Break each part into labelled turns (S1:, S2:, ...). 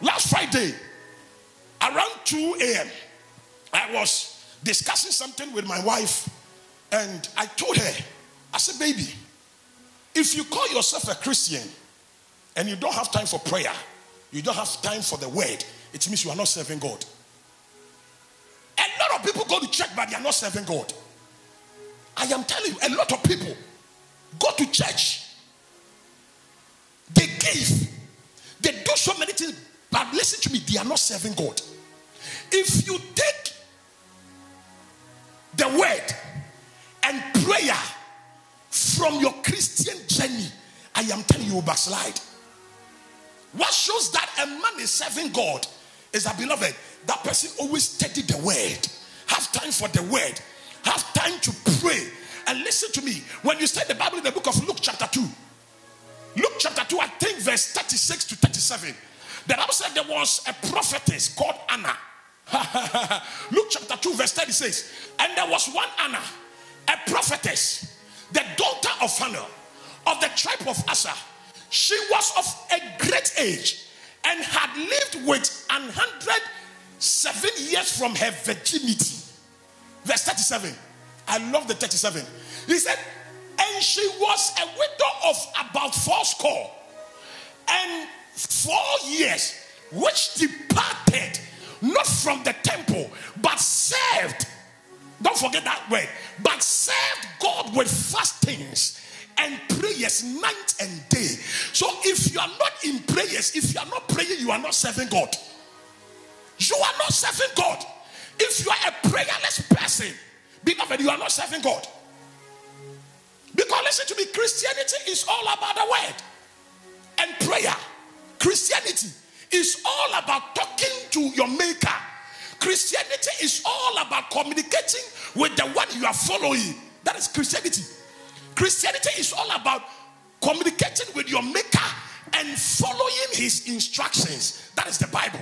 S1: Last Friday, around 2 a.m., I was discussing something with my wife, and I told her, I said, baby, if you call yourself a Christian and you don't have time for prayer, you don't have time for the word, it means you are not serving God. A lot of people go to church, but they are not serving God. I am telling you, a lot of people go to church, they give, they do so many things, they are not serving God. If you take the word and prayer from your Christian journey, I am telling you, backslide. What shows that a man is serving God is that, beloved, that person always study the word, have time for the word, have time to pray. And listen to me, when you study the Bible in the book of Luke, chapter 2, Luke chapter 2, I think verse 36 to 37, the Bible said there was a prophetess called Anna. Luke chapter 2, verse 30 says, And there was one Anna, a prophetess, the daughter of Phanuel of the tribe of Asher. She was of a great age and had lived with an hundred seven years from her virginity. Verse 37. I love the 37. He said, and she was a widow of about four score and four years, which departed not from the temple, but served. Don't forget that word, but served God with fastings and prayers night and day. So if you are not in prayers, if you are not praying, you are not serving God. You are not serving God. If you are a prayerless person, beloved, you are not serving God. Because listen to me, Christianity is all about the word and prayer. Christianity is all about talking to your maker. Christianity is all about communicating with the one you are following. That is Christianity. Christianity is all about communicating with your maker and following his instructions. That is the Bible.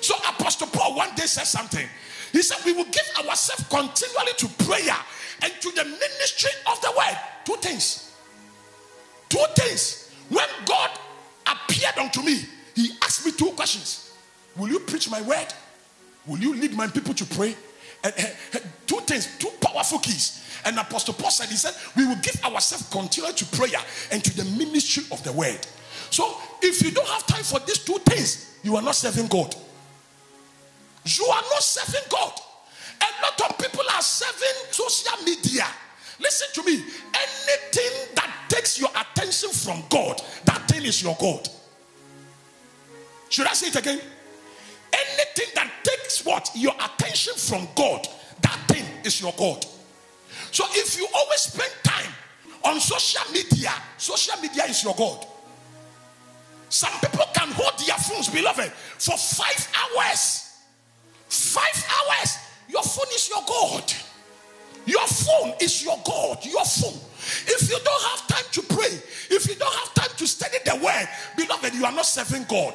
S1: So Apostle Paul one day said something. He said, We will give ourselves continually to prayer and to the ministry of the word. Two things. Two things. When God unto me, he asked me two questions. Will you preach my word? Will you lead my people to pray? And, and, and two things, two powerful keys. And Apostle Paul said, He said, We will give ourselves continually to prayer and to the ministry of the word. So if you don't have time for these two things, you are not serving God. You are not serving God. A lot of people are serving social media. Listen to me. Anything that takes your attention from God, that thing is your God. Should I say it again? Anything that takes what? Your attention from God, that thing is your God. So if you always spend time on social media, social media is your God. Some people can hold their phones, beloved, for five hours. Five hours. Your phone is your God. Your phone is your God. Your phone. If you don't have time to pray, if you don't have time to study the word, beloved, you are not serving God.